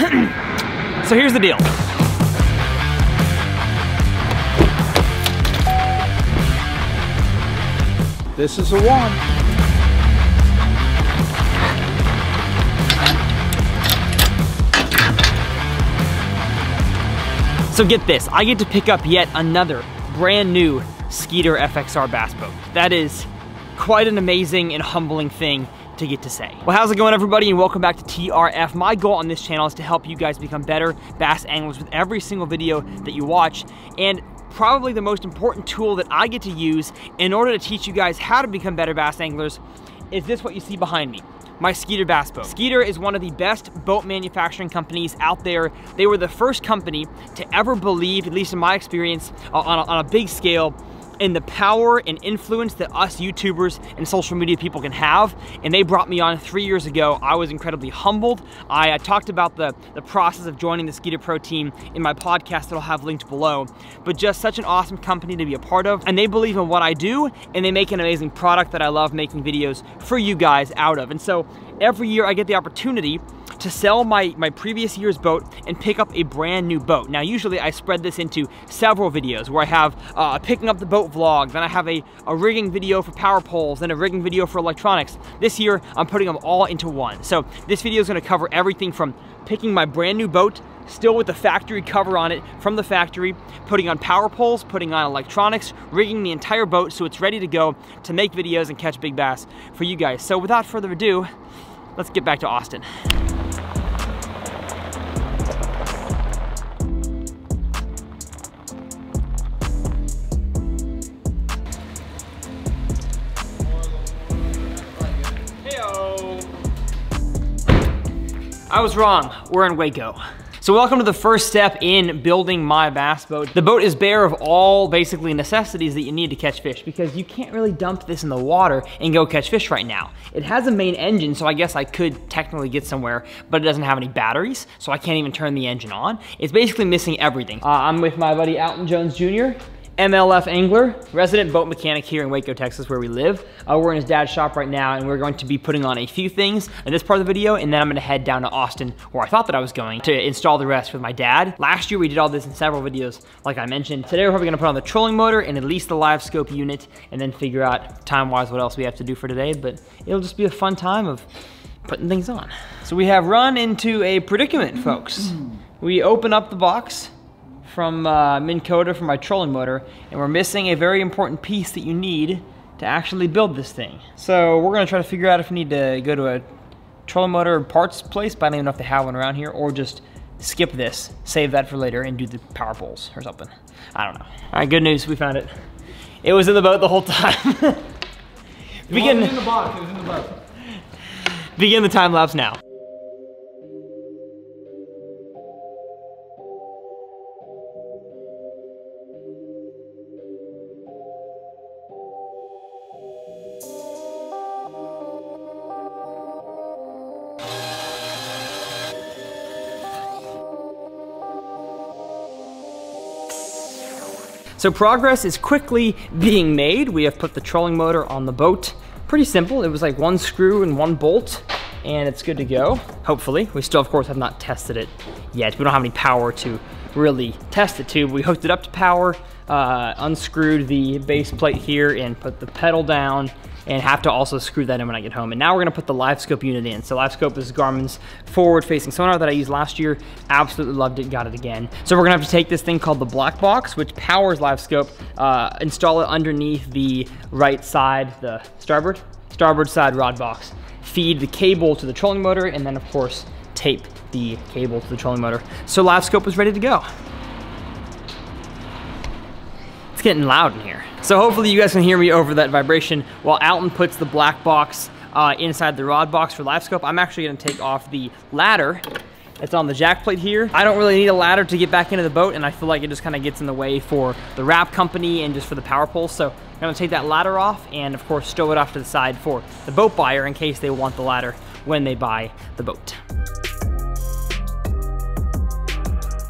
so here's the deal. This is a one. So get this, I get to pick up yet another brand new Skeeter FXR bass boat. That is quite an amazing and humbling thing to get to say. Well, how's it going everybody and welcome back to TRF. My goal on this channel is to help you guys become better bass anglers with every single video that you watch. And probably the most important tool that I get to use in order to teach you guys how to become better bass anglers is this what you see behind me my Skeeter bass boat. Skeeter is one of the best boat manufacturing companies out there. They were the first company to ever believe, at least in my experience, uh, on a, on a big scale, and the power and influence that us YouTubers and social media people can have. And they brought me on three years ago. I was incredibly humbled. I, I talked about the, the process of joining the Skeeter Pro team in my podcast that I'll have linked below. But just such an awesome company to be a part of. And they believe in what I do and they make an amazing product that I love making videos for you guys out of. And so every year I get the opportunity to sell my, my previous year's boat and pick up a brand new boat. Now, usually I spread this into several videos where I have uh, a picking up the boat vlog, then I have a, a rigging video for power poles, then a rigging video for electronics. This year, I'm putting them all into one. So this video is gonna cover everything from picking my brand new boat still with the factory cover on it from the factory, putting on power poles, putting on electronics, rigging the entire boat so it's ready to go to make videos and catch big bass for you guys. So without further ado, let's get back to Austin. I was wrong, we're in Waco. So welcome to the first step in building my bass boat. The boat is bare of all basically necessities that you need to catch fish because you can't really dump this in the water and go catch fish right now. It has a main engine, so I guess I could technically get somewhere, but it doesn't have any batteries, so I can't even turn the engine on. It's basically missing everything. Uh, I'm with my buddy Alton Jones Jr. MLF angler, resident boat mechanic here in Waco, Texas, where we live. Uh, we're in his dad's shop right now, and we're going to be putting on a few things in this part of the video, and then I'm gonna head down to Austin, where I thought that I was going, to install the rest with my dad. Last year, we did all this in several videos, like I mentioned. Today, we're probably gonna put on the trolling motor and at least the live scope unit, and then figure out time-wise what else we have to do for today, but it'll just be a fun time of putting things on. So we have run into a predicament, folks. We open up the box, from uh, Minn Kota for my trolling motor, and we're missing a very important piece that you need to actually build this thing. So we're gonna try to figure out if we need to go to a trolling motor parts place, but I don't even know if they have one around here, or just skip this, save that for later, and do the power poles or something. I don't know. All right, good news, we found it. It was in the boat the whole time. Begin. in the box, it was in the boat. Begin the time lapse now. So progress is quickly being made. We have put the trolling motor on the boat. Pretty simple. It was like one screw and one bolt and it's good to go, hopefully. We still, of course, have not tested it yet. We don't have any power to really test it to. We hooked it up to power, uh, unscrewed the base plate here and put the pedal down and have to also screw that in when I get home. And now we're gonna put the LiveScope unit in. So LiveScope is Garmin's forward-facing sonar that I used last year. Absolutely loved it, got it again. So we're gonna have to take this thing called the Black Box, which powers LiveScope, uh, install it underneath the right side, the starboard, starboard side rod box, feed the cable to the trolling motor, and then of course, tape the cable to the trolling motor. So LiveScope is ready to go. It's getting loud in here. So hopefully you guys can hear me over that vibration while Alton puts the black box uh, inside the rod box for LiveScope. I'm actually gonna take off the ladder that's on the jack plate here. I don't really need a ladder to get back into the boat and I feel like it just kind of gets in the way for the wrap company and just for the power pole. So I'm gonna take that ladder off and of course stow it off to the side for the boat buyer in case they want the ladder when they buy the boat.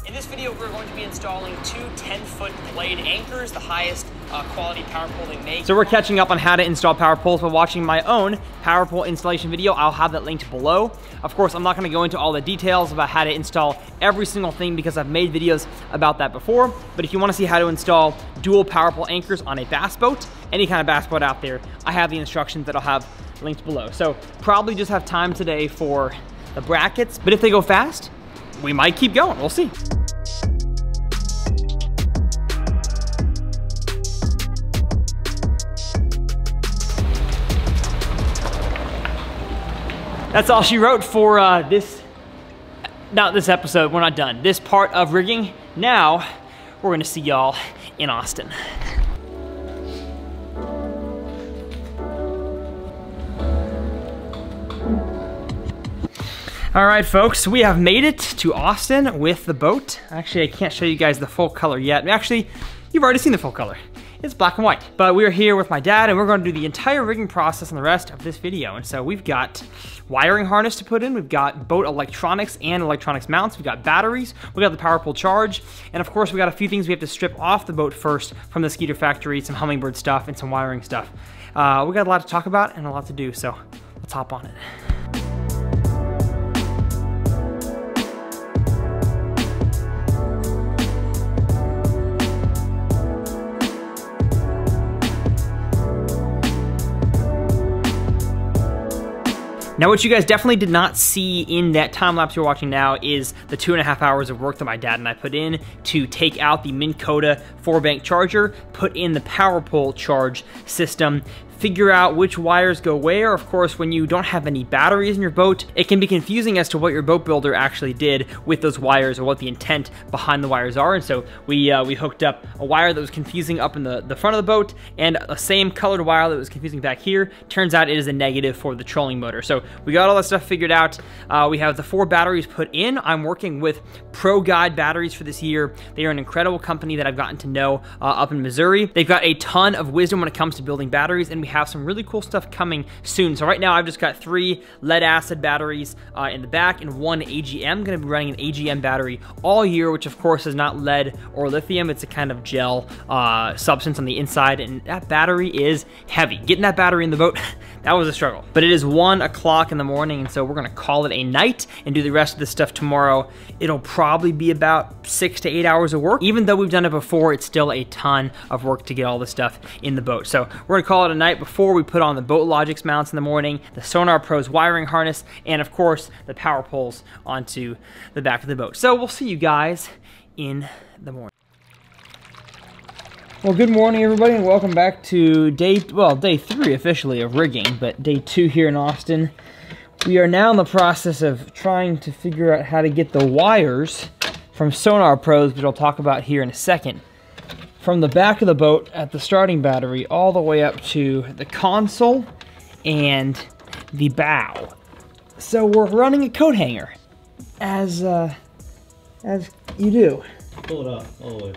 In this video, we're going to be installing installing two 10-foot blade anchors, the highest uh, quality power pole they make. So we're catching up on how to install power poles by watching my own power pole installation video. I'll have that linked below. Of course, I'm not gonna go into all the details about how to install every single thing because I've made videos about that before. But if you wanna see how to install dual power pole anchors on a bass boat, any kind of bass boat out there, I have the instructions that I'll have linked below. So probably just have time today for the brackets, but if they go fast, we might keep going, we'll see. That's all she wrote for uh, this, not this episode, we're not done. This part of rigging. Now, we're gonna see y'all in Austin. All right, folks, we have made it to Austin with the boat. Actually, I can't show you guys the full color yet. Actually, you've already seen the full color. It's black and white. But we are here with my dad and we're gonna do the entire rigging process and the rest of this video. And so we've got wiring harness to put in, we've got boat electronics and electronics mounts, we've got batteries, we've got the power pole charge, and of course we got a few things we have to strip off the boat first from the Skeeter factory, some Humminbird stuff and some wiring stuff. Uh, we got a lot to talk about and a lot to do, so let's hop on it. Now what you guys definitely did not see in that time lapse you're watching now is the two and a half hours of work that my dad and I put in to take out the Minn Kota four bank charger, put in the power pole charge system, figure out which wires go where. Of course, when you don't have any batteries in your boat, it can be confusing as to what your boat builder actually did with those wires or what the intent behind the wires are. And so we uh, we hooked up a wire that was confusing up in the, the front of the boat and a same colored wire that was confusing back here. Turns out it is a negative for the trolling motor. So we got all that stuff figured out. Uh, we have the four batteries put in. I'm working with Pro Guide batteries for this year. They are an incredible company that I've gotten to know uh, up in Missouri. They've got a ton of wisdom when it comes to building batteries and we have some really cool stuff coming soon. So right now I've just got three lead acid batteries uh, in the back and one AGM. I'm gonna be running an AGM battery all year, which of course is not lead or lithium. It's a kind of gel uh, substance on the inside and that battery is heavy. Getting that battery in the boat, that was a struggle. But it is one o'clock in the morning and so we're gonna call it a night and do the rest of this stuff tomorrow. It'll probably be about six to eight hours of work. Even though we've done it before, it's still a ton of work to get all this stuff in the boat. So we're gonna call it a night before we put on the Boat Logix mounts in the morning, the Sonar Pros wiring harness, and of course the power poles onto the back of the boat. So we'll see you guys in the morning. Well, good morning, everybody, and welcome back to day, well, day three officially of rigging, but day two here in Austin. We are now in the process of trying to figure out how to get the wires from Sonar Pros, which I'll talk about here in a second, from the back of the boat at the starting battery all the way up to the console and the bow. So we're running a coat hanger, as uh, as you do. Pull it up all the way,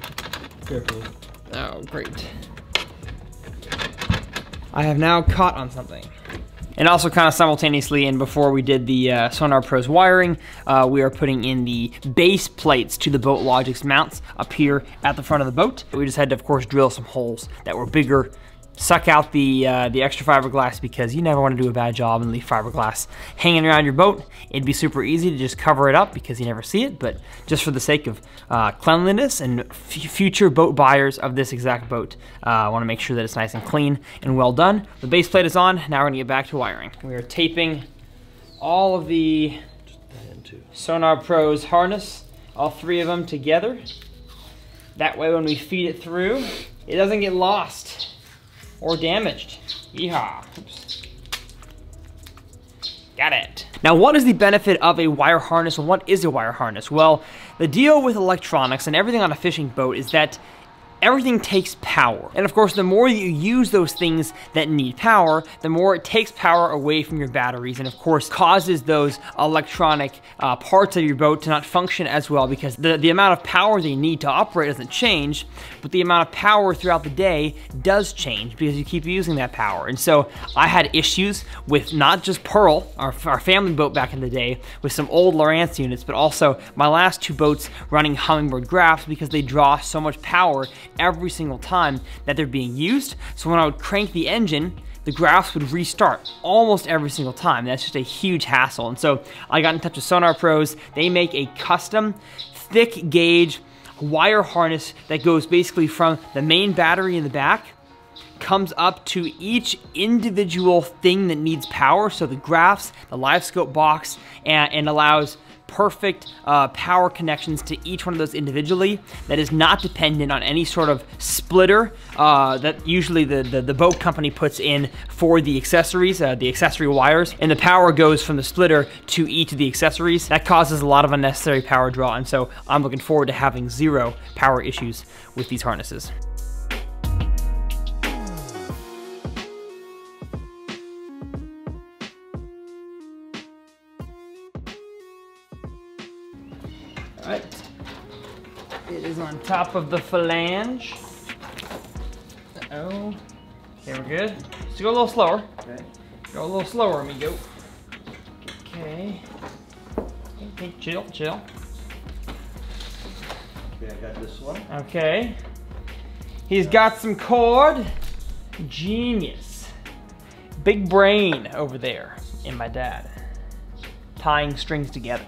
carefully. Oh, great. I have now caught on something. And also kind of simultaneously, and before we did the uh, Sonar Pros wiring, uh, we are putting in the base plates to the Boat Logix mounts up here at the front of the boat. We just had to, of course, drill some holes that were bigger suck out the uh, the extra fiberglass because you never want to do a bad job and leave fiberglass hanging around your boat. It'd be super easy to just cover it up because you never see it, but just for the sake of uh, cleanliness and future boat buyers of this exact boat, uh, I want to make sure that it's nice and clean and well done. The base plate is on. Now we're gonna get back to wiring. We are taping all of the Sonar Pros harness, all three of them together. That way when we feed it through, it doesn't get lost or damaged. Yeehaw. Oops. Got it. Now, what is the benefit of a wire harness and what is a wire harness? Well, the deal with electronics and everything on a fishing boat is that everything takes power. And of course, the more you use those things that need power, the more it takes power away from your batteries and of course causes those electronic uh, parts of your boat to not function as well because the, the amount of power they need to operate doesn't change, but the amount of power throughout the day does change because you keep using that power. And so I had issues with not just Pearl, our, our family boat back in the day, with some old Lowrance units, but also my last two boats running Humminbird Graph because they draw so much power every single time that they're being used. So when I would crank the engine, the graphs would restart almost every single time. That's just a huge hassle. And so I got in touch with Sonar Pros. They make a custom thick gauge wire harness that goes basically from the main battery in the back comes up to each individual thing that needs power. So the graphs, the LiveScope box, and, and allows perfect uh, power connections to each one of those individually that is not dependent on any sort of splitter uh, that usually the, the, the, boat company puts in for the accessories, uh, the accessory wires, and the power goes from the splitter to each of the accessories. That causes a lot of unnecessary power draw, and so I'm looking forward to having zero power issues with these harnesses. Top of the flange. Uh oh. Okay, we're good. Let's go a little slower. Okay. Go a little slower, amigo. Okay. Okay, chill, chill. Okay, I got this one. Okay. He's got some cord. Genius. Big brain over there in my dad. Tying strings together.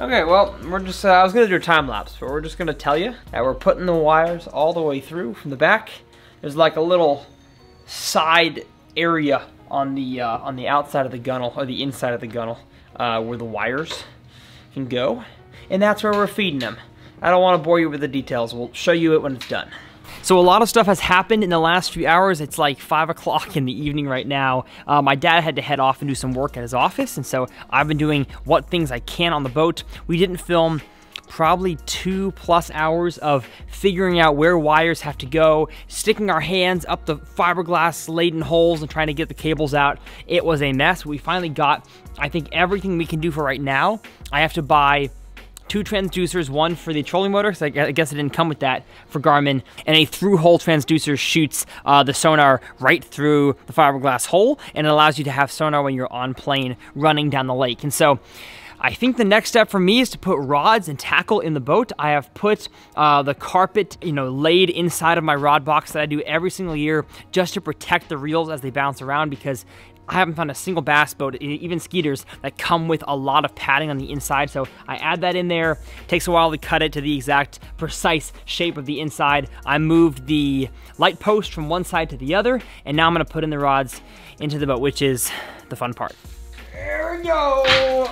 Okay, well, we're just, uh, I was gonna do a time lapse, but we're just gonna tell you that we're putting the wires all the way through from the back. There's like a little side area on the, uh, on the outside of the gunnel, or the inside of the gunnel, uh, where the wires can go. And that's where we're feeding them. I don't wanna bore you with the details. We'll show you it when it's done. So a lot of stuff has happened in the last few hours. It's like 5 o'clock in the evening right now. Uh, my dad had to head off and do some work at his office, and so I've been doing what things I can on the boat. We didn't film probably two plus hours of figuring out where wires have to go, sticking our hands up the fiberglass laden holes and trying to get the cables out. It was a mess. We finally got, I think, everything we can do for right now. I have to buy two transducers, one for the trolling motor, because I guess it didn't come with that for Garmin, and a through-hole transducer shoots uh, the sonar right through the fiberglass hole, and it allows you to have sonar when you're on plane running down the lake. And so I think the next step for me is to put rods and tackle in the boat. I have put uh, the carpet, you know, laid inside of my rod box that I do every single year just to protect the reels as they bounce around because I haven't found a single bass boat, even Skeeters, that come with a lot of padding on the inside. So I add that in there. Takes a while to cut it to the exact precise shape of the inside. I moved the light post from one side to the other, and now I'm gonna put in the rods into the boat, which is the fun part. There we go.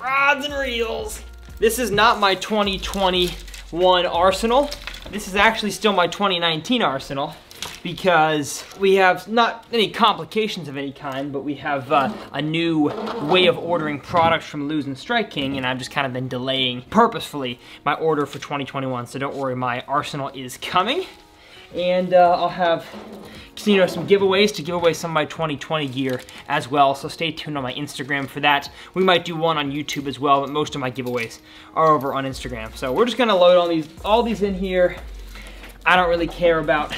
Rods and reels. This is not my 2021 Arsenal. This is actually still my 2019 Arsenal because we have not any complications of any kind, but we have uh, a new way of ordering products from Lew's and Strike King, and I've just kind of been delaying purposefully my order for 2021. So don't worry, my arsenal is coming. And uh, I'll have you know, some giveaways to give away some of my 2020 gear as well. So stay tuned on my Instagram for that. We might do one on YouTube as well, but most of my giveaways are over on Instagram. So we're just gonna load all these, all these in here. I don't really care about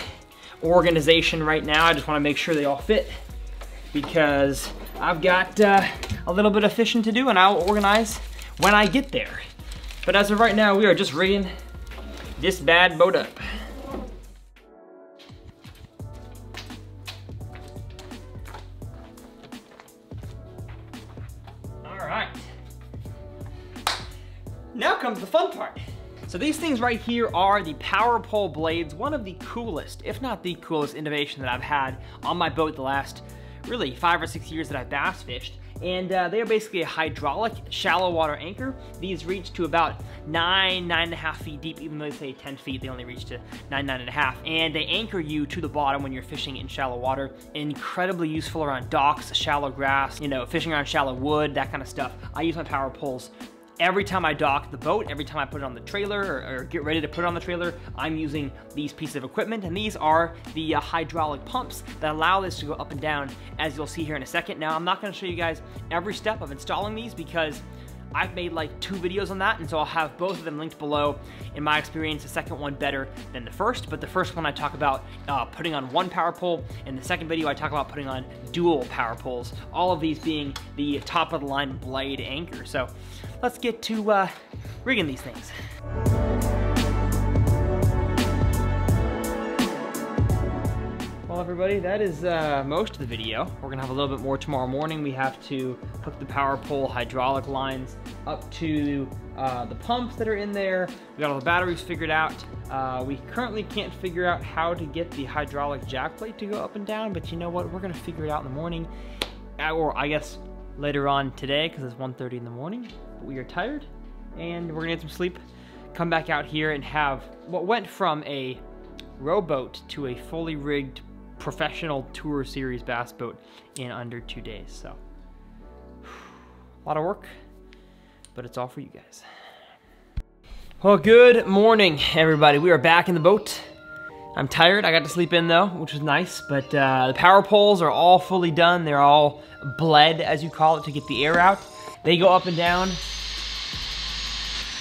organization right now. I just wanna make sure they all fit because I've got uh, a little bit of fishing to do and I'll organize when I get there. But as of right now, we are just rigging this bad boat up. All right. Now comes the fun part. So these things right here are the Power Pole blades, one of the coolest, if not the coolest innovation that I've had on my boat the last really five or six years that I've bass fished. And uh, they are basically a hydraulic shallow water anchor. These reach to about nine, nine and a half feet deep, even though they say 10 feet, they only reach to nine, nine and a half. And they anchor you to the bottom when you're fishing in shallow water. Incredibly useful around docks, shallow grass, you know, fishing around shallow wood, that kind of stuff. I use my power poles every time I dock the boat, every time I put it on the trailer or, or get ready to put it on the trailer, I'm using these pieces of equipment. And these are the uh, hydraulic pumps that allow this to go up and down, as you'll see here in a second. Now, I'm not gonna show you guys every step of installing these because I've made like two videos on that, and so I'll have both of them linked below. In my experience, the second one better than the first, but the first one I talk about uh, putting on one power pole, and the second video I talk about putting on dual power poles, all of these being the top of the line blade anchor. So let's get to uh, rigging these things. Well, everybody, that is uh, most of the video. We're gonna have a little bit more tomorrow morning. We have to hook the power pole hydraulic lines up to uh, the pumps that are in there. We got all the batteries figured out. Uh, we currently can't figure out how to get the hydraulic jack plate to go up and down, but you know what? We're gonna figure it out in the morning, uh, or I guess later on today, because it's 1.30 in the morning. But We are tired, and we're gonna get some sleep. Come back out here and have what went from a rowboat to a fully rigged professional tour series bass boat in under two days. So, a lot of work, but it's all for you guys. Well, good morning, everybody. We are back in the boat. I'm tired. I got to sleep in though, which was nice, but uh, the power poles are all fully done. They're all bled, as you call it, to get the air out. They go up and down.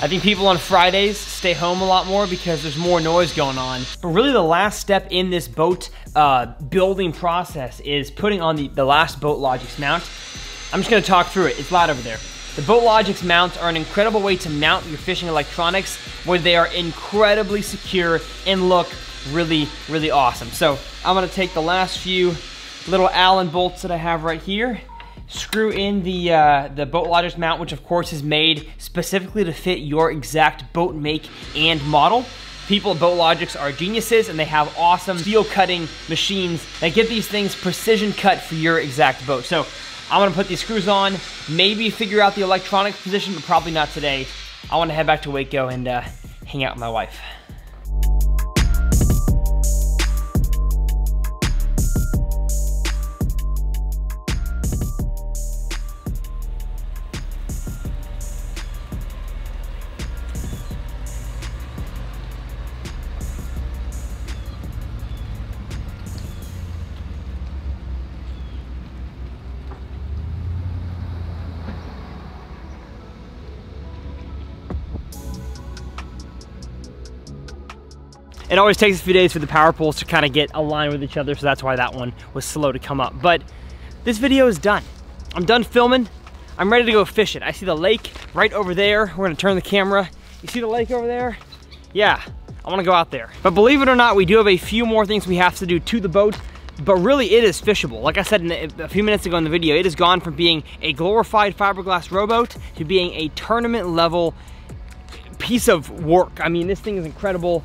I think people on Fridays stay home a lot more because there's more noise going on. But really the last step in this boat uh, building process is putting on the, the last Boat Logix mount. I'm just gonna talk through it, it's loud over there. The Boat Logix mounts are an incredible way to mount your fishing electronics where they are incredibly secure and look really, really awesome. So I'm gonna take the last few little Allen bolts that I have right here screw in the uh, the Boat Logix mount, which of course is made specifically to fit your exact boat make and model. People at Boat Logix are geniuses and they have awesome steel cutting machines that get these things precision cut for your exact boat. So I'm gonna put these screws on, maybe figure out the electronics position, but probably not today. I wanna head back to Waco and uh, hang out with my wife. It always takes a few days for the power poles to kind of get aligned with each other, so that's why that one was slow to come up. But this video is done. I'm done filming. I'm ready to go fish it. I see the lake right over there. We're gonna turn the camera. You see the lake over there? Yeah, I wanna go out there. But believe it or not, we do have a few more things we have to do to the boat but really it is fishable. Like I said a few minutes ago in the video, it has gone from being a glorified fiberglass rowboat to being a tournament level piece of work. I mean, this thing is incredible.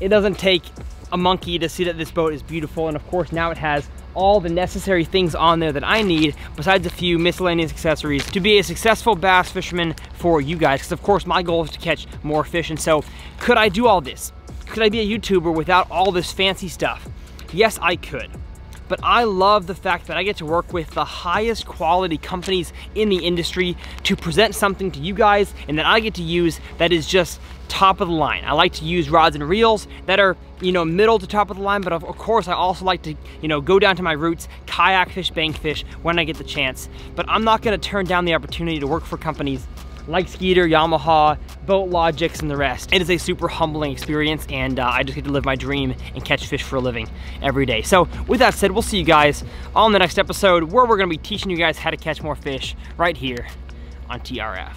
It doesn't take a monkey to see that this boat is beautiful. And of course now it has all the necessary things on there that I need besides a few miscellaneous accessories to be a successful bass fisherman for you guys. Because of course my goal is to catch more fish. And so could I do all this? Could I be a YouTuber without all this fancy stuff? Yes, I could but I love the fact that I get to work with the highest quality companies in the industry to present something to you guys and that I get to use that is just top of the line. I like to use rods and reels that are, you know, middle to top of the line, but of course I also like to, you know, go down to my roots, kayak fish, bank fish when I get the chance. But I'm not gonna turn down the opportunity to work for companies like Skeeter, Yamaha, Boat Logix, and the rest. It is a super humbling experience, and uh, I just get to live my dream and catch fish for a living every day. So with that said, we'll see you guys on the next episode where we're gonna be teaching you guys how to catch more fish right here on TRF.